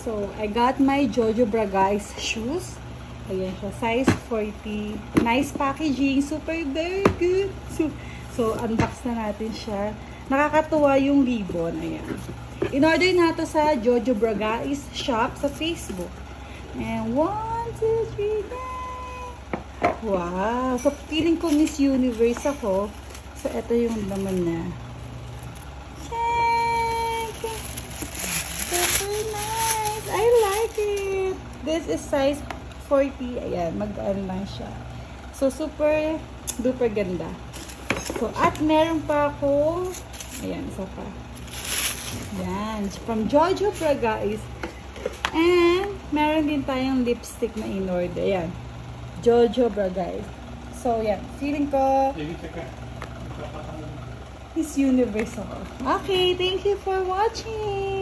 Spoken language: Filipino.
So, I got my Jojo Bragais shoes. Ayan siya, size 40. Nice packaging, super very good. So, so unbox na natin siya. Nakakatuwa yung ribbon. Ayan. In-order na to sa Jojo Bragais shop sa Facebook. And one, two, three, nine. Wow! So, feeling ko Miss Universe ako. So, ito yung laman na. Super nice! I like it! This is size 40. Ayan, mag-ano lang siya. So, super duper ganda. So, at meron pa ako, ayan, isa pa. Yan, from Jojo Bragais. And, meron din tayong lipstick na in-order. Ayan, Jojo Bragais. So, yan, feeling ko, Miss Universe ako. Okay, thank you for watching!